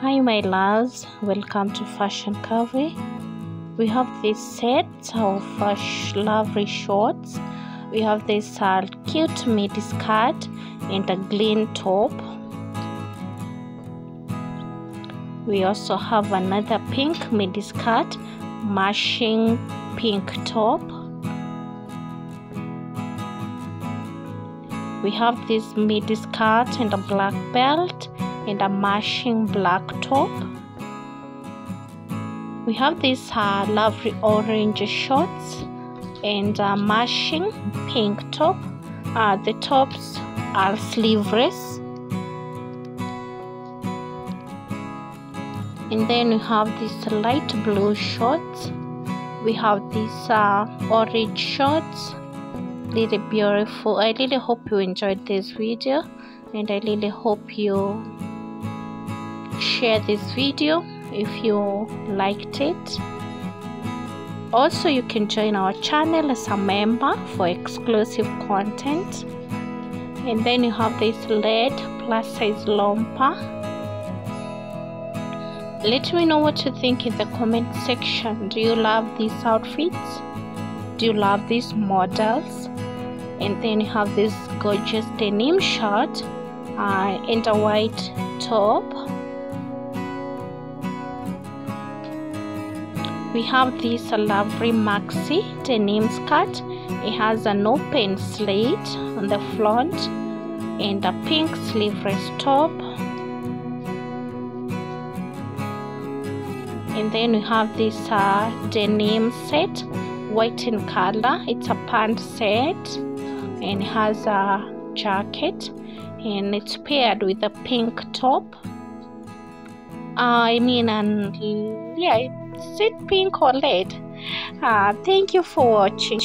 Hi my loves, welcome to Fashion Cafe. We have this set of lovely shorts. We have this uh, cute midi skirt and a green top. We also have another pink midi skirt, matching pink top. We have this midi skirt and a black belt and a matching black top. We have these uh, lovely orange shorts and a matching pink top. Uh, the tops are sleeveless. And then we have these light blue shorts. We have these uh, orange shorts. Really beautiful. I really hope you enjoyed this video and I really hope you share this video if you liked it. Also you can join our channel as a member for exclusive content. And then you have this red plus size romper let me know what you think in the comment section. Do you love these outfits? Do you love these models? And then you have this gorgeous denim shirt uh, and a white top we have this lovely maxi denim skirt. It has an open slit on the front and a pink sleeveless top. And then we have this uh, denim set white in color. It's a pant set and has a jacket and it's paired with a pink top. I mean and yeah it's pink or red uh, thank you for watching